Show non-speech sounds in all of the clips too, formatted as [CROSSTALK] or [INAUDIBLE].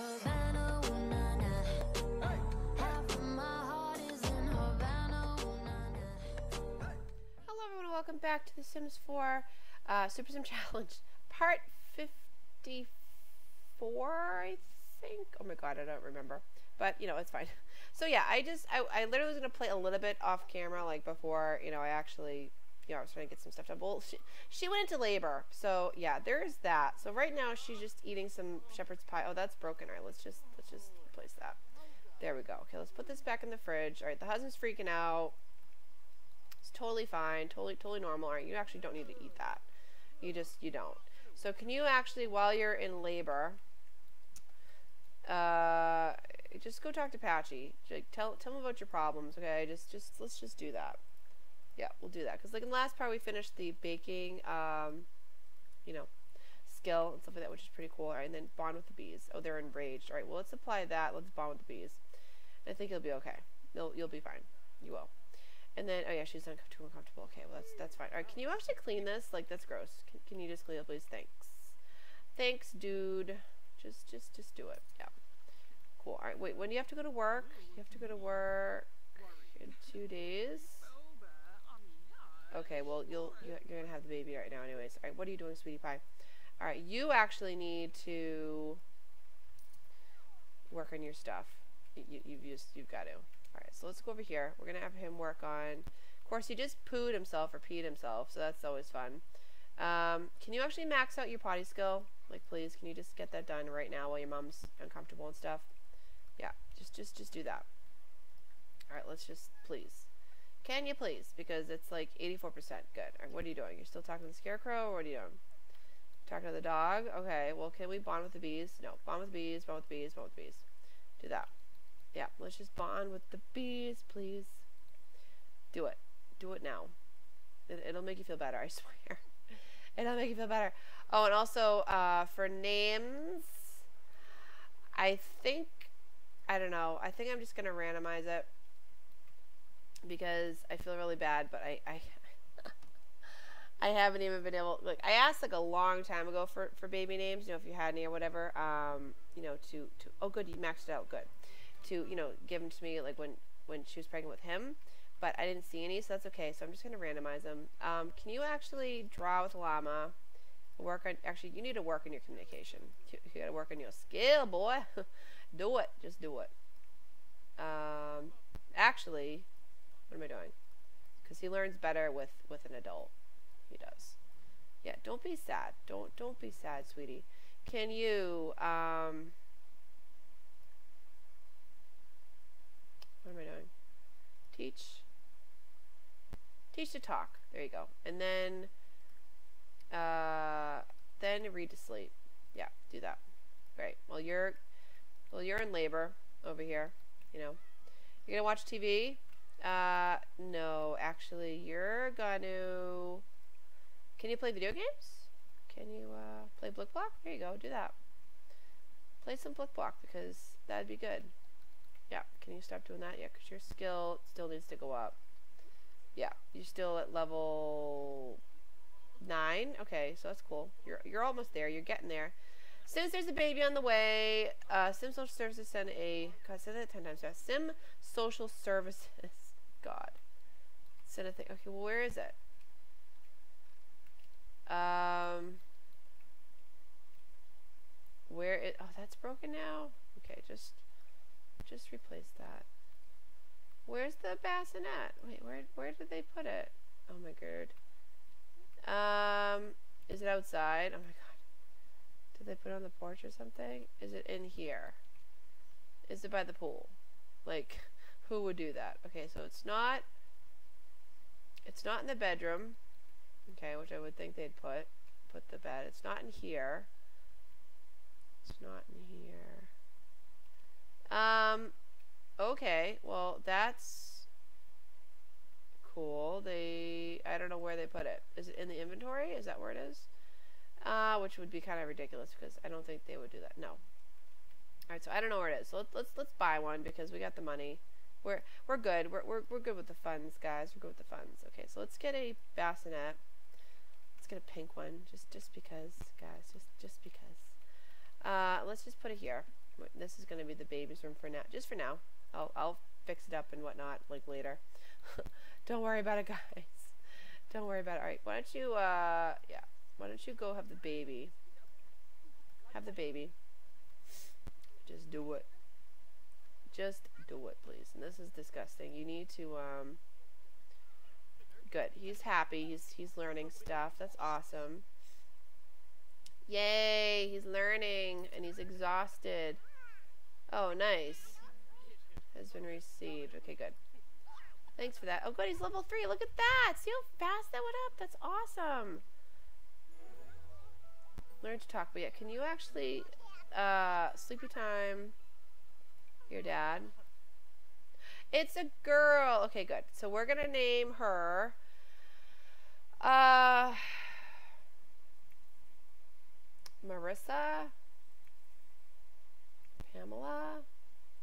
Hello everyone welcome back to The Sims 4 uh, Super Sim [LAUGHS] Challenge Part 54, I think. Oh my god, I don't remember. But, you know, it's fine. [LAUGHS] So yeah, I just, I, I literally was going to play a little bit off camera, like before, you know, I actually, know, I was trying to get some stuff done. Well, she, she went into labor. So yeah, there's that. So right now she's just eating some shepherd's pie. Oh, that's broken. All right, let's just, let's just replace that. There we go. Okay, let's put this back in the fridge. All right, the husband's freaking out. It's totally fine, totally totally normal. All right, you actually don't need to eat that. You just you don't. So can you actually, while you're in labor, uh, just go talk to Patchy. Like, tell tell him about your problems. Okay, just just let's just do that. Yeah, we'll do that because like in the last part we finished the baking, um, you know, skill and stuff like that, which is pretty cool. All right, and then bond with the bees. Oh, they're enraged. All right, well let's apply that. Let's bond with the bees. I think you'll be okay. You'll you'll be fine. You will. And then, oh yeah, she's un- too uncomfortable. Okay, well that's that's fine. All right, can you actually clean this? Like that's gross. Can, can you just clean it, please? Thanks. Thanks, dude. Just just just do it. Yeah. Cool. All right. Wait. When do you have to go to work? You have to go to work in two days. Okay. Well, you'll you're you're gonna have the baby right now, anyways. All right. What are you doing, sweetie pie? All right. You actually need to work on your stuff. You, you, you've used. You've got to. Alright, so let's go over here. We're going to have him work on... Of course, he just pooed himself or peed himself, so that's always fun. Um, can you actually max out your potty skill? Like, please, can you just get that done right now while your mom's uncomfortable and stuff? Yeah, just, just, just do that. Alright, let's just, please. Can you please? Because it's like 84%. Good. Alright, what are you doing? You're still talking to the scarecrow, what are you doing? Talking to the dog? Okay, well, can we bond with the bees? No, bond with the bees, bond with the bees, bond with the bees. Do that. Yeah, let's just bond with the bees, please. Do it. Do it now. It, it'll make you feel better, I [LAUGHS] swear. it'll make you feel better. Oh, and also, uh, for names, I think, I don't know, I think I'm just going to randomize it because I feel really bad, but I, I, [LAUGHS] I haven't even been able, like, I asked, like, a long time ago for, for baby names, you know, if you had any or whatever, um, you know, to, to, oh, good, you maxed it out, good to you know give them to me like when when she was pregnant with him but I didn't see any so that's okay so I'm just going to randomize them um, can you actually draw with llama work on actually you need to work on your communication. You, you got to work on your skill boy. [LAUGHS] Do it just do it. Um, actually what am I doing because he learns better with with an adult he does yeah don't be sad don't don't be sad sweetie can you um, What am I doing? Teach. Teach to talk. There you go. And then, uh, then read to sleep. Yeah, do that. Great. Well, you're, well, you're in labor over here. You know, you're gonna watch TV. Uh, no, actually, you're gonna. Can you play video games? Can you uh, play Blicblock? There you go. Do that. Play some Blicblock because that'd be good. Yeah, can you stop doing that? Yeah, because your skill still needs to go up. Yeah, you're still at level 9. Okay, so that's cool. You're, you're almost there. You're getting there. Since there's a baby on the way, uh, Sim Social Services sent a... God, I said that 10 times fast. Sim Social Services. God. Send a thing. Okay, well, where is it? Um... Where it... Oh, that's broken now? Okay, just just replace that. Where's the bassinet? Wait, where where did they put it? Oh my god. Um, is it outside? Oh my god. Did they put it on the porch or something? Is it in here? Is it by the pool? Like, who would do that? Okay, so it's not. It's not in the bedroom. Okay, which I would think they'd put put the bed. It's not in here. It's not in here. Um, okay, well, that's cool. They, I don't know where they put it. Is it in the inventory? Is that where it is? Uh, which would be kind of ridiculous because I don't think they would do that. No. Alright, so I don't know where it is. So let's, let's, let's buy one because we got the money. We're, we're good. We're, we're, we're good with the funds, guys. We're good with the funds. Okay, so let's get a bassinet. Let's get a pink one, just, just because, guys. Just, just because. Uh, let's just put it here This is gonna be the baby's room for now. Just for now. I'll I'll fix it up and whatnot like later. [LAUGHS] Don't worry about it, guys. Don't worry about it. All right. Why don't you uh yeah. Why don't you go have the baby? Have the baby. Just do it. Just do please. And this is disgusting. You need to um Good. He's happy. He's he's learning stuff. That's awesome. Yay, he's learning and he's exhausted. Oh, nice. Has been received. Okay, good. Thanks for that. Oh, good. He's level three. Look at that. See how fast that went up? That's awesome. Learn to talk. But yeah, can you actually, uh, sleepy time, your dad? It's a girl. Okay, good. So we're going to name her, uh, Marissa, Pamela,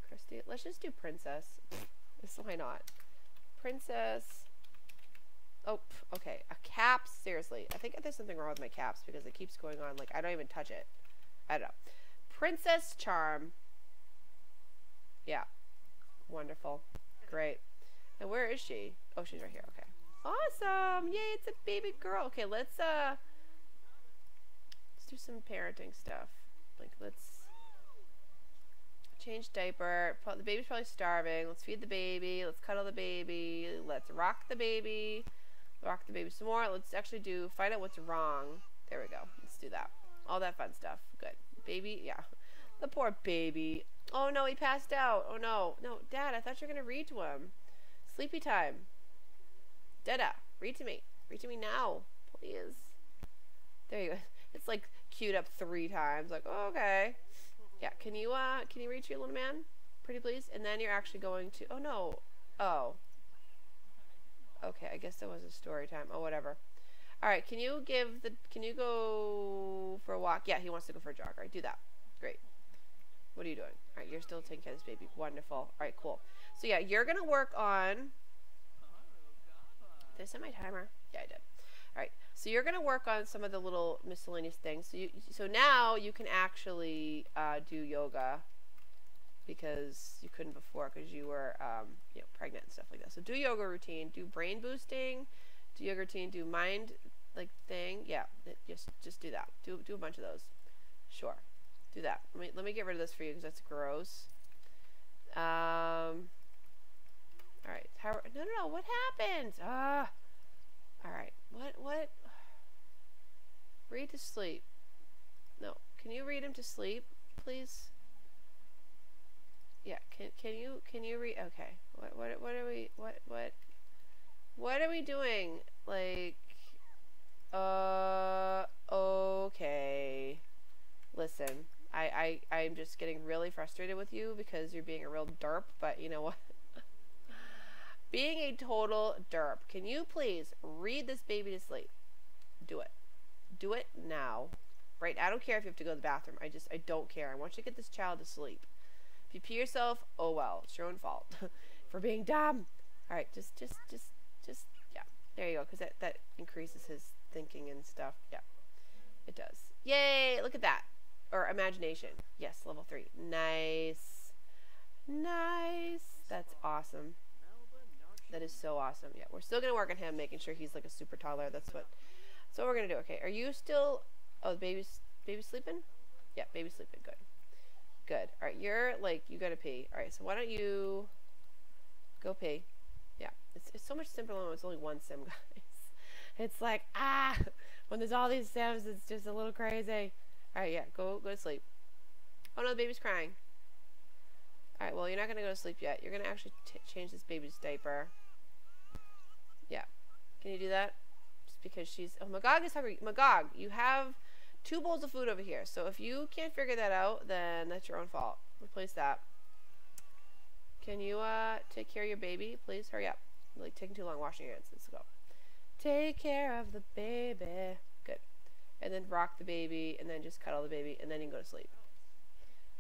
Christy. Let's just do Princess. Why not? Princess. Oh, okay. A caps. Seriously, I think there's something wrong with my caps because it keeps going on. Like I don't even touch it. I don't know. Princess Charm. Yeah. Wonderful. Great. And where is she? Oh, she's right here. Okay. Awesome. Yay, it's a baby girl. Okay, let's uh let's do some parenting stuff. Like let's change diaper. The baby's probably starving. Let's feed the baby. Let's cuddle the baby. Let's rock the baby. Rock the baby some more. Let's actually do find out what's wrong. There we go. Let's do that. All that fun stuff. Good. Baby, yeah. The poor baby. Oh no, he passed out. Oh no. No, Dad, I thought you were gonna read to him. Sleepy time. Dada, read to me. Read to me now. Please. There you go. [LAUGHS] It's like queued up three times. Like, oh, okay. Yeah, can you uh can you read to your little man? Pretty please? And then you're actually going to oh no. Oh. Okay, I guess that was a story time. Oh whatever. Alright, can you give the can you go for a walk? Yeah, he wants to go for a jog. Alright, do that. Great. What are you doing? Alright, you're still taking care of this baby. Wonderful. Alright, cool. So yeah, you're gonna work on did I set my timer? Yeah, I did. All right. So you're gonna work on some of the little miscellaneous things. So you, so now you can actually uh, do yoga because you couldn't before because you were um, you know pregnant and stuff like that. So do yoga routine, do brain boosting, do yoga routine, do mind like thing. Yeah, just just do that. Do do a bunch of those. Sure, do that. Let me let me get rid of this for you because that's gross. Um. All right. How? No, no, no. What happened? Ah. all right. What? What? Read to sleep. No. Can you read him to sleep, please? Yeah. Can Can you Can you read? Okay. What What What are we? What What? What are we doing? Like. Uh. Okay. Listen. I, I, I'm just getting really frustrated with you because you're being a real derp, but you know what? [LAUGHS] being a total derp. Can you please read this baby to sleep? Do it. Do it now. Right? I don't care if you have to go to the bathroom. I just, I don't care. I want you to get this child to sleep. If you pee yourself, oh well. It's your own fault [LAUGHS] for being dumb. All right. Just, just, just, just, yeah. There you go. Because that, that increases his thinking and stuff. Yeah. It does. Yay. Look at that. Or imagination. Yes. Level three. Nice. Nice. That's awesome. That is so awesome. Yeah, we're still gonna work on him, making sure he's like a super toddler. That's what. What we're gonna do. Okay, are you still? Oh, the baby's baby sleeping? Yeah, baby sleeping. Good. Good. All right, you're like you gotta pee. All right, so why don't you go pee? Yeah, it's it's so much simpler when it's only one sim, [LAUGHS] guys. It's like ah, when there's all these sims, it's just a little crazy. All right, yeah, go go to sleep. Oh no, the baby's crying. Alright, well, you're not going to go to sleep yet. You're going to actually change this baby's diaper. Yeah. Can you do that? Just because she's... Oh, Magog is hungry. Magog, you have two bowls of food over here. So if you can't figure that out, then that's your own fault. Replace that. Can you uh, take care of your baby, please? Hurry up. Like, taking too long washing your hands. Let's go. Take care of the baby. And then rock the baby, and then just cuddle the baby, and then you can go to sleep.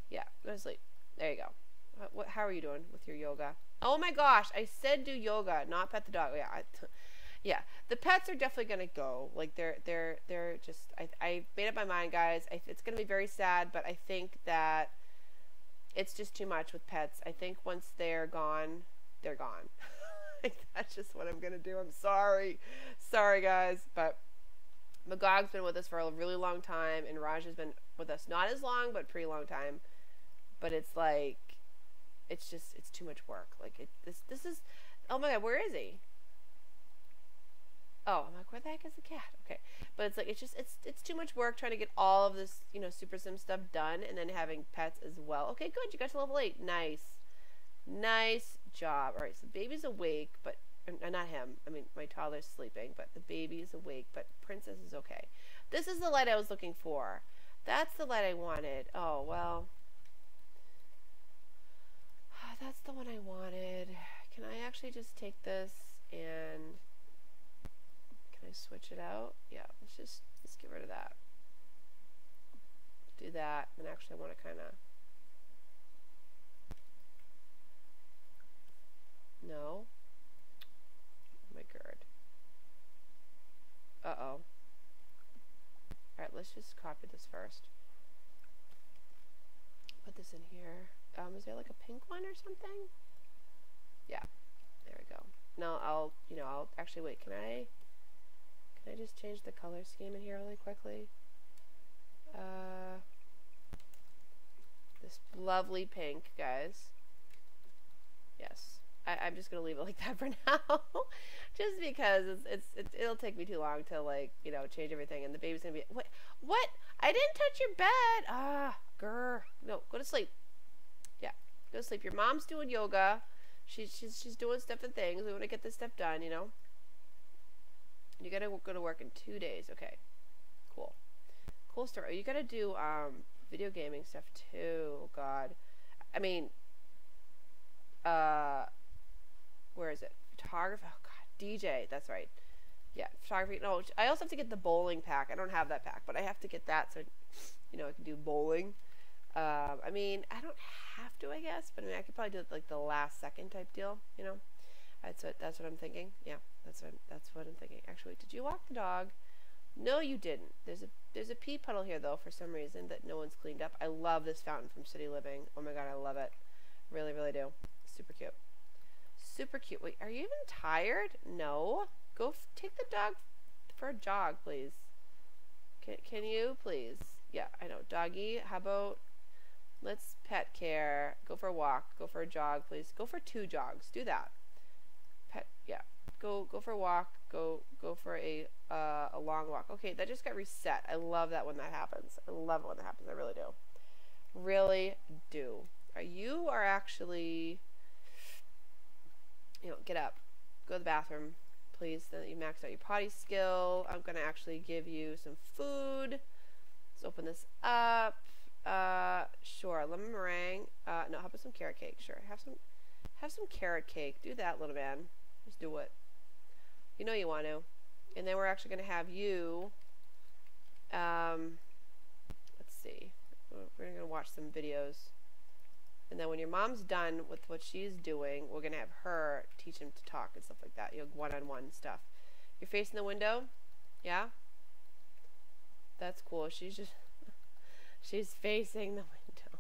Yeah, go to sleep. There you go. What, what, how are you doing with your yoga? Oh my gosh, I said do yoga, not pet the dog. Yeah, I, [LAUGHS] yeah. The pets are definitely gonna go. Like they're they're they're just. I I made up my mind, guys. I, it's gonna be very sad, but I think that it's just too much with pets. I think once they're gone, they're gone. [LAUGHS] that's just what I'm gonna do. I'm sorry, sorry guys, but Magog's been with us for a really long time, and Raj has been with us not as long, but pretty long time. But it's like, it's just it's too much work. Like it this this is, oh my god, where is he? Oh, I'm like, where the heck is the cat? Okay, but it's like it's just it's it's too much work trying to get all of this you know Super Sim stuff done, and then having pets as well. Okay, good, you got to level eight. Nice, nice job. All right, so baby's awake, but not him. I mean, my toddler's sleeping, but the baby is awake. But Princess is okay. This is the light I was looking for. That's the light I wanted. Oh well. Ah, that's the one I wanted. Can I actually just take this and can I switch it out? Yeah, let's just let's get rid of that. Do that, and actually I want to kind of. No. Oh my god. Uh oh. Alright, let's just copy this first. Put this in here. Um, is there like a pink one or something? Yeah. There we go. Now I'll, you know, I'll actually wait. Can I? Can I just change the color scheme in here really quickly? Uh, this lovely pink, guys. Yes. I, am just gonna leave it like that for [LAUGHS] now, just because it's, it's, it's it'll take me too long to like you know change everything, and the baby's gonna be what what I didn't touch your bed ah grr no go to sleep yeah go to sleep your mom's doing yoga she's she's she's doing stuff and things we want to get this stuff done you know you gotta go to work in two days. Okay. Cool. Cool story. Oh, you gotta do um, video gaming stuff too. God. I mean, uh, where is it? Photography. Oh DJ. That's right. Yeah, photography. No, I also have to get the bowling pack. I don't have that pack, but I have to get that so, you know, I can do bowling. Um, I mean, I don't have to, I guess, but I mean, I could probably do it like the last second type deal. You know, that's what that's what I'm thinking. Yeah. That's what that's what I'm thinking. Actually, did you walk the dog? No, you didn't. There's a there's a pee puddle here though for some reason that no one's cleaned up. I love this fountain from City Living. Oh my god, I love it. Really, really do. Super cute. Super cute. Wait, are you even tired? No. Go take the dog for a jog, please. Can can you please? Yeah, I know. Doggy, how about let's pet care. Go for a walk. Go for a jog, please. Go for two jogs. Do that. Pet. Yeah go go for a walk, go go for a uh, a long walk. Okay, that just got reset. I love that when that happens. I love it when that happens. I really do. Really do. You are actually, you know, get up, go to the bathroom, please. Then you max out your potty skill. I'm gonna actually give you some food. Let's open this up. Uh, sure, lemon meringue. Uh, no, how about some carrot cake? Sure, have some, have some carrot cake. Do that, little man. Just do it. You know you want to. And then we're actually going to have you, um, let's see, we're going to watch some videos. And then when your mom's done with what she's doing, we're going to have her teach him to talk and stuff like that, you know, one-on-one -on -one stuff. You're facing the window? Yeah? That's cool. She's just, [LAUGHS] she's facing the window.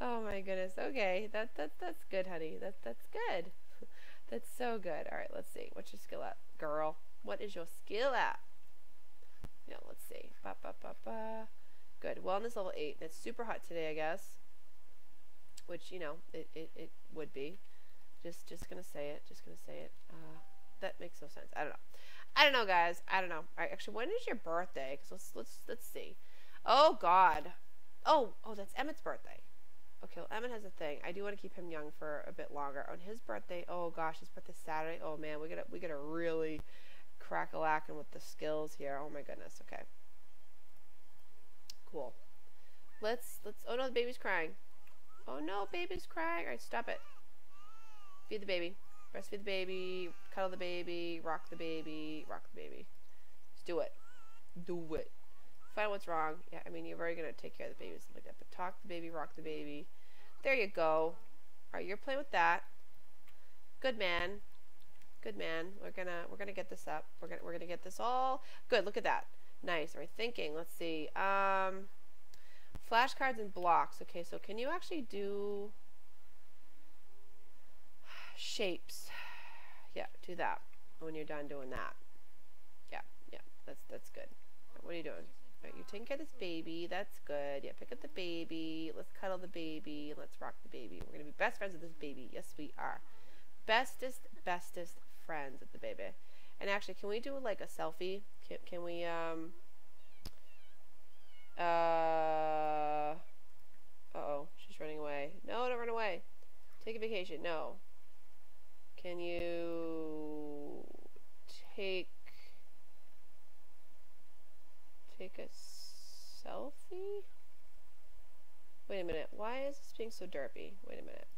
Oh my goodness. Okay, that, that, that's good, honey. That, that's good. [LAUGHS] That's so good. All right, let's see. What's your skill at, girl? What is your skill at? Yeah, let's see. Ba, ba, ba, ba. Good. Wellness level 8. It's super hot today, I guess. Which, you know, it, it, it would be. Just just gonna say it. Just gonna say it. Uh, that makes no sense. I don't know. I don't know, guys. I don't know. All right, actually, when is your birthday? Cause let's let's let's see. Oh God. Oh oh, that's Emmett's birthday. Okay, well, Emmett has a thing. I do want to keep him young for a bit longer. On his birthday, oh gosh, his birthday Saturday. Oh man, we gotta we gotta really crack a lacking with the skills here. Oh my goodness. Okay. Cool. Let's let's. Oh no, the baby's crying. Oh no, baby's crying. All right, stop it. Feed the baby. Breastfeed the baby. Cuddle the baby. Rock the baby. Rock the baby. Just do it. Do it find what's wrong. Yeah, I mean, you're already going to take care of the baby and stuff like that. But talk the baby, rock the baby. There you go. All right, you're playing with that. Good man. Good man. We're gonna we're gonna get this up. We're gonna we're gonna get this all good. Look at that. Nice. Right, thinking. Let's see. Um, Flashcards and blocks. Okay, so can you actually do shapes? Yeah, do that when you're done doing that. Yeah, yeah, that's that's good. What are you doing? You're taking care of this baby. That's good. Yeah, pick up the baby. Let's cuddle the baby. Let's rock the baby. We're gonna be best friends with this baby. Yes, we are. Bestest, bestest friends with the baby. And actually, can we do like a selfie? Can, can we um? Uh. Uh oh, she's running away. No, don't run away. Take a vacation. No. Can you take take a selfie? Wait a minute. Why is this being so derpy? Wait a minute.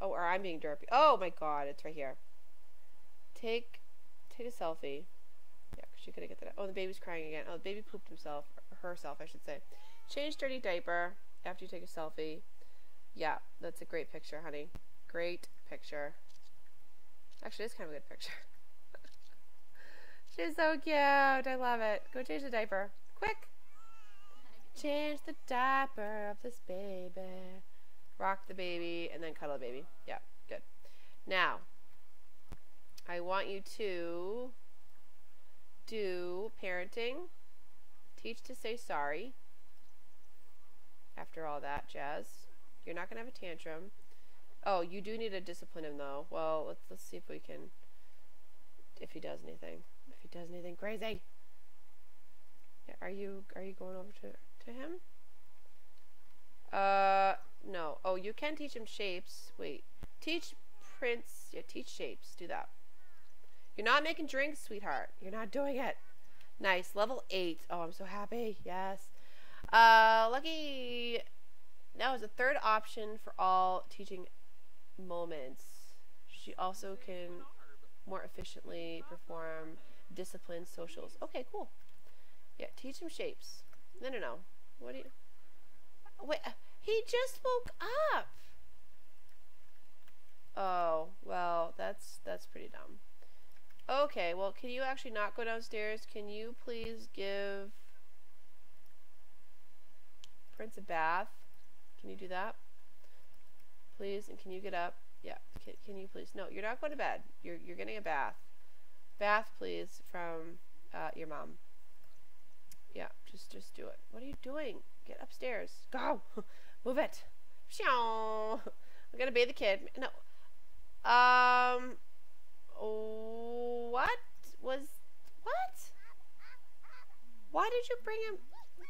Oh, or I'm being derpy. Oh my god, it's right here. Take take a selfie. Yeah, she couldn't get that. Oh, the baby's crying again. Oh, the baby pooped himself, herself, I should say. Change dirty diaper after you take a selfie. Yeah, that's a great picture, honey. Great picture. Actually, it's kind of a good picture. [LAUGHS] She's so cute. I love it. Go change the diaper. Quick. Change the diaper of this baby. Rock the baby and then cuddle the baby. Yeah, good. Now, I want you to do parenting. Teach to say sorry. After all that jazz. You're not going to have a tantrum. Oh, you do need to discipline him though. Well, let's let's see if we can if he does anything. If he does anything crazy. Are you are you going over to to him? Uh no. Oh, you can teach him shapes. Wait. Teach Prince. Yeah, teach shapes. Do that. You're not making drinks, sweetheart. You're not doing it. Nice. Level 8. Oh, I'm so happy. Yes. Uh, lucky. Now is a third option for all teaching moments. She also can more efficiently perform disciplined socials. Okay, cool. Yeah, teach him shapes. No, no, no. What do you... Wait, uh, he just woke up! Oh, well, that's that's pretty dumb. Okay, well, can you actually not go downstairs? Can you please give Prince a bath? Can you do that? Please, and can you get up? Yeah, can, can you please? No, you're not going to bed. You're, you're getting a bath. Bath, please, from uh, your mom. Yeah, just just do it. What are you doing? Get upstairs. Go! [LAUGHS] Move it. [LAUGHS] I'm gonna bathe the kid. No. Um. What was what? Why did you bring him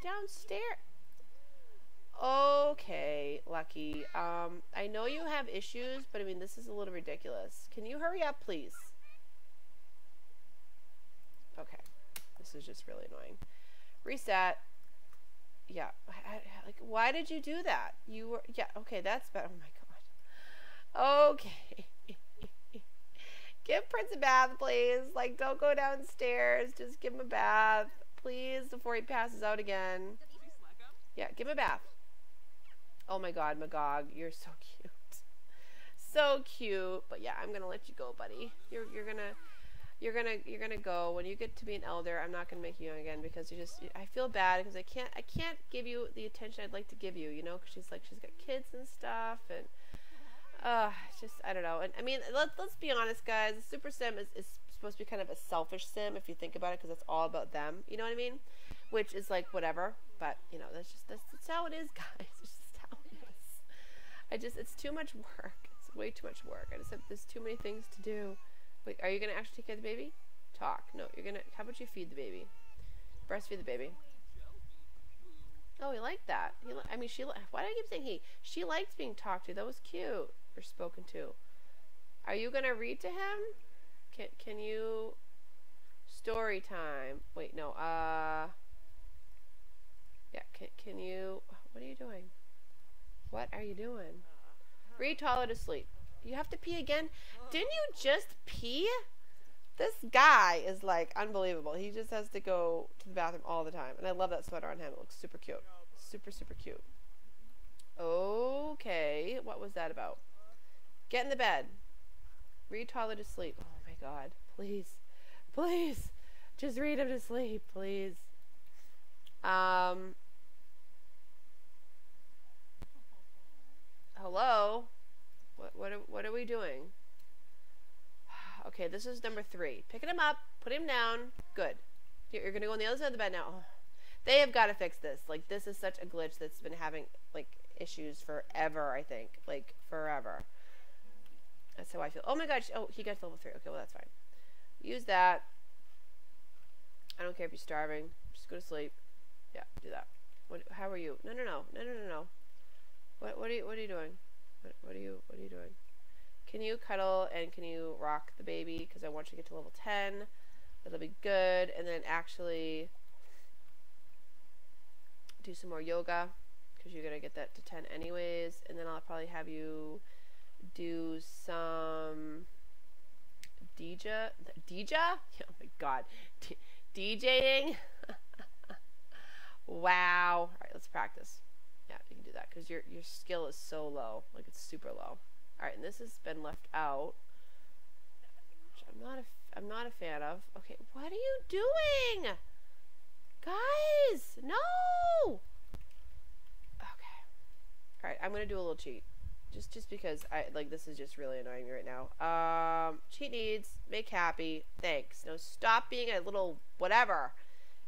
downstairs? Okay, Lucky. Um, I know you have issues, but I mean, this is a little ridiculous. Can you hurry up, please? Okay. This is just really annoying. Reset. Yeah. I, I, like, why did you do that? You were, yeah, okay, that's better. Oh my god. Okay. Give Prince a bath, please. Like, don't go downstairs. Just give him a bath, please, before he passes out again. Yeah, give him a bath. Oh my god, Magog, you're so [LAUGHS] cute. So cute. But yeah, I'm gonna let you go, buddy. You're you're gonna you're gonna you're gonna go when you get to be an elder. I'm not gonna make you young again because you just I feel bad because I can't I can't give you the attention I'd like to give you. You know, because she's like she's got kids and stuff and uh just I don't know. And I mean, let let's be honest, guys. The Super Sim is is supposed to be kind of a selfish sim if you think about it because it's all about them. You know what I mean? Which is like whatever, but you know that's just that's, that's how it is, [LAUGHS] guys. It's just how it is. I just it's too much work. It's way too much work. I just have there's too many things to do. Wait, are you gonna actually take care of the baby? Talk. No, you're gonna. How about you feed the baby? Breastfeed the baby. Oh, he liked that. He, li- I mean, she. Why do I keep saying he? She liked being talked to. That was cute. Or spoken to. Are you gonna read to him? Can Can you? Story time. Wait, no. Uh. Yeah. Can Can you? What are you doing? What are you doing? Read Tyler to sleep. You have to pee again? Didn't you just pee? This guy is like unbelievable. He just has to go to the bathroom all the time. And I love that sweater on him. It looks super cute. Super, super cute. Okay. What was that about? Get in the bed. Read Tyler to sleep. Oh my god. Please. Please. Just read him to sleep, please. Um Hello? What, what, are, what are we doing? [SIGHS] Okay, this is number three. Picking him up, put him down. Good. You're, gonna go on the other side of the bed now. Oh, they have got to fix this. Like, this is such a glitch that's been having, like, issues forever, I think. Like, forever. That's how I feel. Oh my gosh. Oh, he got to level three. Okay, well, that's fine. Use that. I don't care if you're starving. Just go to sleep. Yeah, do that. What, how are you? No, no, no. No, no, no, no. What, what are you, what are you doing? What, what are you, what are you doing? Can you cuddle and can you rock the baby? Because I want you to get to level 10. That'll be good. And then actually do some more yoga because you're going to get that to 10 anyways. And then I'll probably have you do some DJ, DJ? [LAUGHS] Oh my god. D DJing? [LAUGHS] wow. All right, let's practice. Yeah, you can do that because your your skill is so low. Like it's super low. All right, and this has been left out. Which I'm not a I'm not a fan of. Okay, what are you doing? Guys, no. Okay. All right, I'm going to do a little cheat. Just just because I like this is just really annoying me right now. Um cheat needs, make happy. Thanks. No, stop being a little whatever.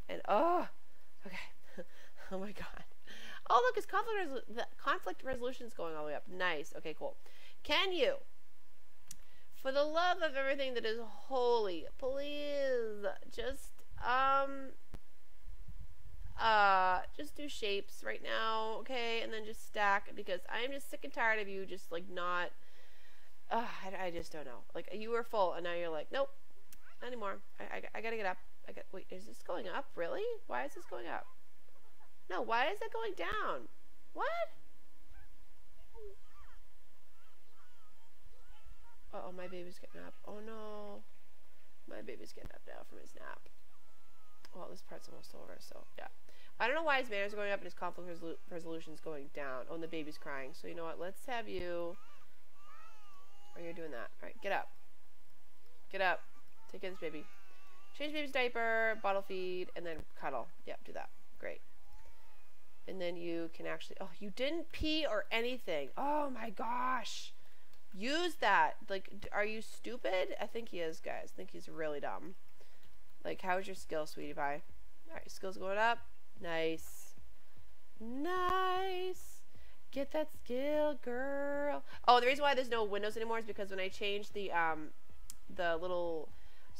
And oh, okay. [LAUGHS] oh my god. Oh, look, his conflict, resolu- the conflict resolution is going all the way up. Nice. Okay, cool. Can you, for the love of everything that is holy, please just um uh just do shapes right now, okay, and then just stack because I'm just sick and tired of you just like not. Uh, I, I just don't know. Like you were full, and now you're like, nope, not anymore. I, I, I gotta get up. I got. Wait, is this going up? Really? Why is this going up? No, why is it going down? What? Uh oh, my baby's getting up. Oh no. My baby's getting up now from his nap. Well, this part's almost over, so yeah. I don't know why his manners are going up and his conflict resolu resolution is going down. Oh, and the baby's crying. So you know what? Let's have you... Oh, you're doing that. Alright, get up. Get up. Take care of this baby. Change baby's diaper, bottle feed, and then cuddle. Yep, do that. Great. And then you can actually... Oh, you didn't pee or anything. Oh my gosh. Use that. Like, are you stupid? I think he is, guys. I think he's really dumb. Like, how's your skill, sweetie pie? Alright, skills going up. Nice. Nice. Get that skill, girl. Oh, the reason why there's no windows anymore is because when I changed the, um, the little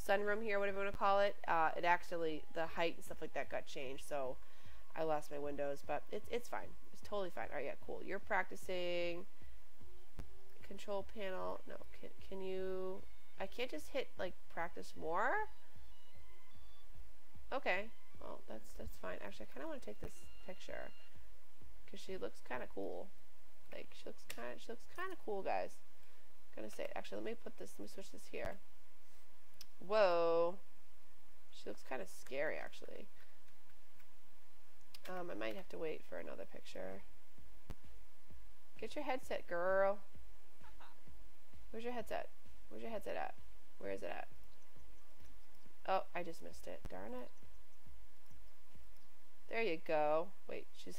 sunroom here, whatever you want to call it, uh, it actually, the height and stuff like that got changed, so I lost my windows, but it's it's fine. It's totally fine. Alright, yeah, cool. You're practicing control panel. No, can, can you, I can't just hit, like, practice more? Okay. Well, that's that's fine. Actually, I kind of want to take this picture because she looks kind of cool. Like she looks kind of she looks kind of cool, guys. I'm gonna say actually, let me put this. Let me switch this here. Whoa, she looks kind of scary actually. Um, I might have to wait for another picture. Get your headset, girl. Where's your headset? Where's your headset at? Where is it at? Oh, I just missed it. Darn it. There you go. Wait, she's...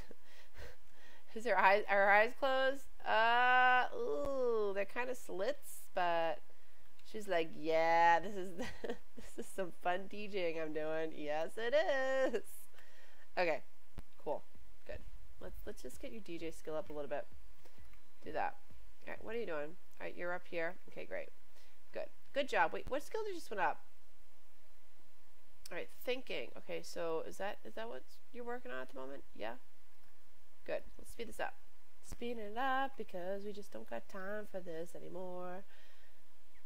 [LAUGHS] is her eyes... Are her eyes closed? Uh, ooh, they're kind of slits, but... She's like, yeah, this is... [LAUGHS] this is some fun DJing I'm doing. Yes, it is. Okay, cool. Good. Let's, let's just get your DJ skill up a little bit. Do that. Alright, what are you doing? Alright, you're up here. Okay, great. Good. Good job. Wait, what skill did you just went up? All right, thinking. Okay, so is that is that what you're working on at the moment? Yeah. Good. Let's speed this up. Speed it up because we just don't got time for this anymore.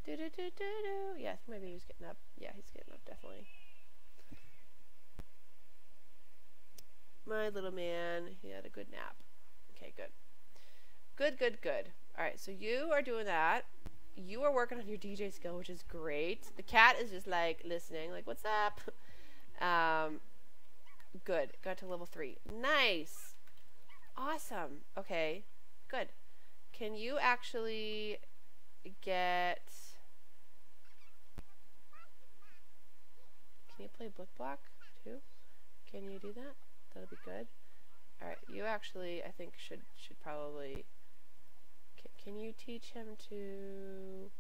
Do do do do do. Yeah, I think my baby's getting up. Yeah, he's getting up definitely. My little man, he had a good nap. Okay, good. Good, good, good. All right, so you are doing that you are working on your DJ skill, which is great. The cat is just like listening, like, what's up? [LAUGHS] Um, good. Got to level three. Nice. Awesome. Okay. Good. Can you actually get. Can you play Blicblock too? Can you do that? That'll be good. Alright, you actually, I think, should should probably Can, you teach him to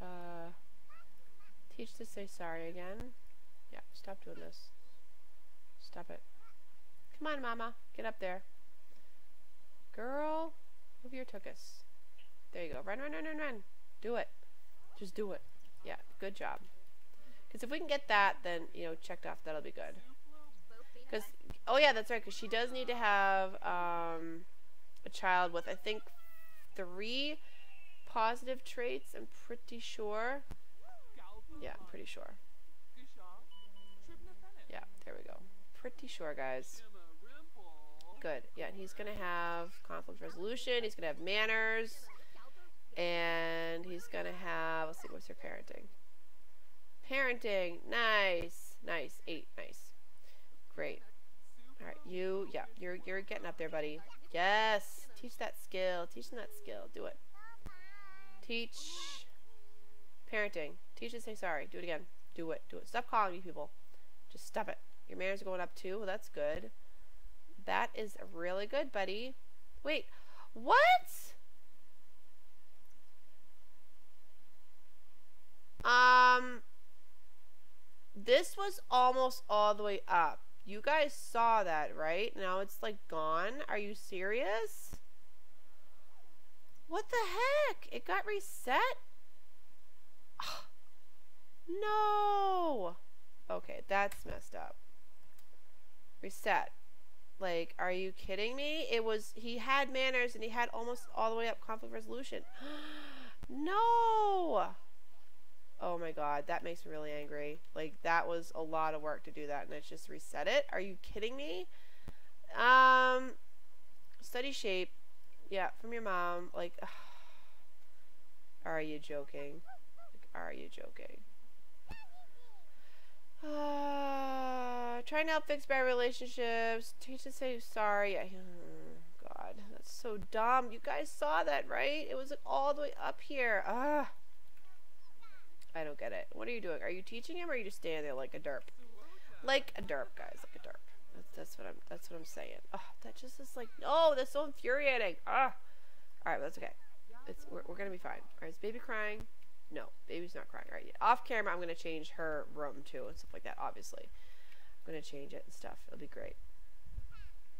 uh, teach to say sorry again? Yeah, stop doing this. Stop it. Come on, Mama. Get up there. Girl, move your tuchus. There you go. Run, run, run, run, run. Do it. Just do it. Yeah, good job. Because if we can get that, then, you know, checked off, that'll be good. Because, oh yeah, that's right, because she does need to have um, a child with, I think, three positive traits, I'm pretty sure. Yeah, I'm pretty sure. Yeah, there we go. Pretty sure, guys. Good. Yeah, and he's going to have conflict resolution. He's going to have manners. And he's going to have, let's see, what's your parenting? Parenting. Nice. Nice. Eight. Nice. Great. All right, you, yeah, you're, you're getting up there, buddy. Yes. Teach that skill. Teach them that skill. Do it. Teach parenting. Teach and say sorry. Do it again. Do it. Do it. Stop calling me people. Just stop it. Your manners are going up too. Well, that's good. That is really good, buddy. Wait, what? Um, this was almost all the way up. You guys saw that, right? Now it's like gone. Are you serious? What the heck? It got reset? [SIGHS] no. Okay, that's messed up. Reset. Like, are you kidding me? It was, he had manners and he had almost all the way up conflict resolution. [GASPS] no! Oh my god, that makes me really angry. Like, that was a lot of work to do that and it's just reset it? Are you kidding me? Um, study shape. Yeah, from your mom. Like, ugh. [SIGHS] are you joking? Like, are you joking? Uh, trying to help fix bad relationships. Teach to say sorry. Oh God, that's so dumb. You guys saw that, right? It was all the way up here. Ah. I don't get it. What are you doing? Are you teaching him or are you just standing there like a derp? Like a derp, guys. Like a derp. That's, that's what I'm that's what I'm saying. Oh, that just is like no, that's so infuriating. Ah. Alright, that's okay. It's we're, we're gonna be fine. Alright, is baby crying? No, baby's not crying. right yeah. off camera, I'm gonna change her room too and stuff like that. Obviously, I'm gonna change it and stuff. It'll be great.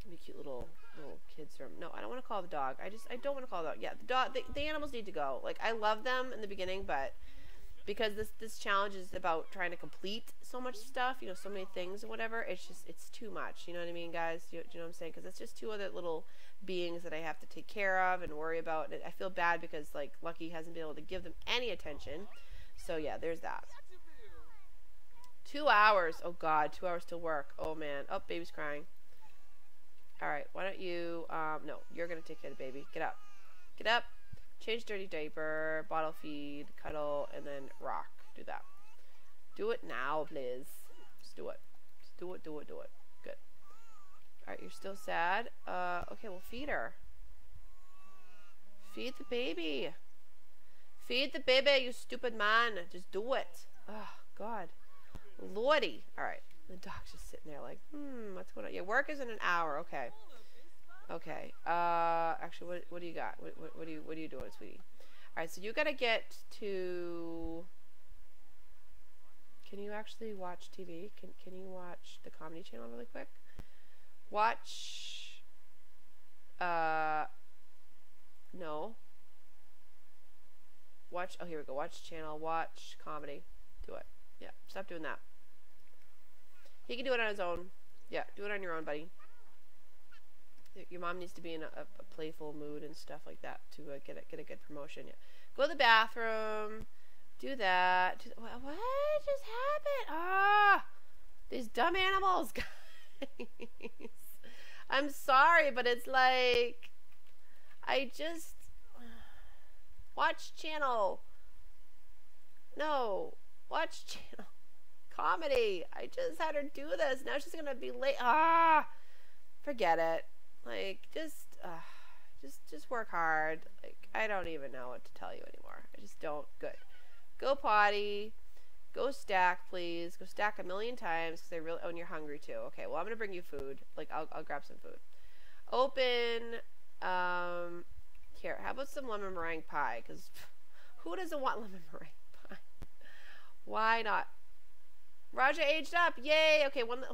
It'll be cute little little kids room. No, I don't want to call the dog. I just I don't want to call the dog. Yeah, the dog. The, the animals need to go. Like I love them in the beginning, but because this this challenge is about trying to complete so much stuff, you know, so many things and whatever. It's just it's too much. You know what I mean, guys? You, you know what I'm saying? Because it's just two other little beings that I have to take care of and worry about. And I feel bad because like Lucky hasn't been able to give them any attention. So yeah, there's that. Two hours. Oh God, two hours to work. Oh man. Oh, baby's crying. All right. Why don't you? Um, no, you're gonna take care of the baby. Get up. Get up. Change dirty diaper, bottle feed, cuddle, and then rock. Do that. Do it now, please. Just do it. Just do it, do it, do it. Good. Alright, you're still sad? Uh, okay, well, feed her. Feed the baby. Feed the baby, you stupid man. Just do it. Oh, God. Lordy. Alright. The dog's just sitting there like, hmm, what's going on? Yeah, work is in an hour. Okay. Okay. Uh, actually, what what do you got? What what, what do you what are you doing, sweetie? All right. So you gotta get to. Can you actually watch TV? Can Can you watch the Comedy Channel really quick? Watch. Uh. No. Watch. Oh, here we go. Watch channel. Watch comedy. Do it. Yeah. Stop doing that. He can do it on his own. Yeah. Do it on your own, buddy your mom needs to be in a, a playful mood and stuff like that to uh, get a, get a good promotion. Yeah. Go to the bathroom. Do that. Do, what, what just happened? Ah, these dumb animals, [LAUGHS] guys. I'm sorry, but it's like I just [SIGHS] watch channel. No, watch [LAUGHS] channel comedy. I just had her do this. Now she's gonna be late. Ah, forget it. Like, just, uh, just, just work hard. Like, I don't even know what to tell you anymore. I just don't. Good. Go potty. Go stack, please. Go stack a million times because I really. Oh, and you're hungry too. Okay. Well, I'm gonna bring you food. Like, I'll, I'll grab some food. Open Um, here, how about some lemon meringue pie? Because [LAUGHS] who doesn't want lemon [LAUGHS] meringue pie? Why not? Raja aged up. Yay. Okay, one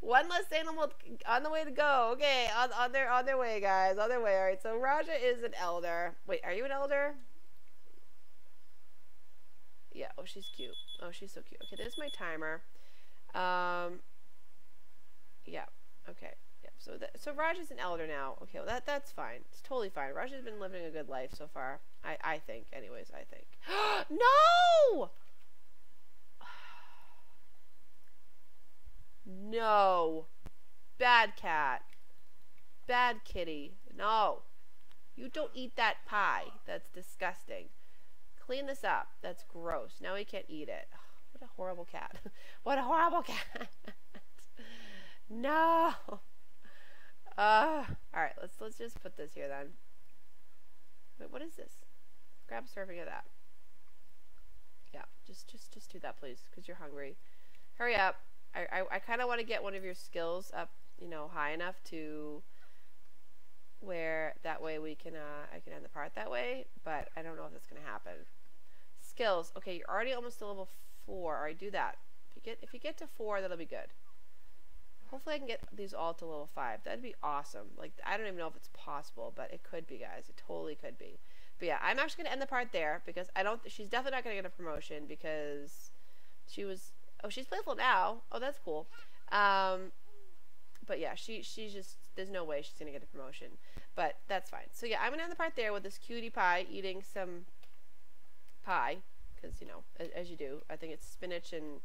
one less animal on the way to go. Okay, on, on their on their way, guys. On their way. All right. So Raja is an elder. Wait, are you an elder? Yeah. Oh, she's cute. Oh, she's so cute. Okay, there's my timer. Um. Yeah. Okay. Yep. So that so Raja's an elder now. Okay. Well, that that's fine. It's totally fine. Raja's been living a good life so far. I I think. Anyways, I think. [GASPS] no. No. Bad cat. Bad kitty. No. You don't eat that pie. That's disgusting. Clean this up. That's gross. Now we can't eat it. What a horrible cat. [LAUGHS] what a horrible cat. [LAUGHS] no. Uh, all right, let's let's just put this here then. Wait, what is this? Grab a serving of that. Yeah, just just just do that please cuz you're hungry. Hurry up. I, I, I kind of want to get one of your skills up, you know, high enough to where that way we can, uh, I can end the part that way, but I don't know if that's going to happen. Skills. Okay, you're already almost to level 4. All right, do that. If you get, if you get to 4, that'll be good. Hopefully I can get these all to level 5. That'd be awesome. Like, I don't even know if it's possible, but it could be, guys. It totally could be. But yeah, I'm actually going to end the part there because I don't, she's definitely not going to get a promotion because she was Oh, she's playful now. Oh, that's cool. Um, but yeah, she she's just there's no way she's gonna get a promotion. But that's fine. So yeah, I'm gonna end the part there with this cutie pie eating some pie because you know as, as, you do. I think it's spinach and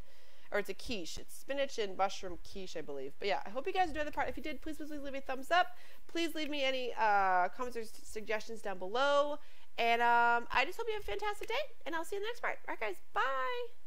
or it's a quiche. It's spinach and mushroom quiche, I believe. But yeah, I hope you guys enjoyed the part. If you did, please please, please leave me a thumbs up. Please leave me any uh, comments or suggestions down below. And um, I just hope you have a fantastic day, and I'll see you in the next part. All right, guys, bye.